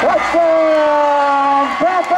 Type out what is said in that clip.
Touchdown, Panthers!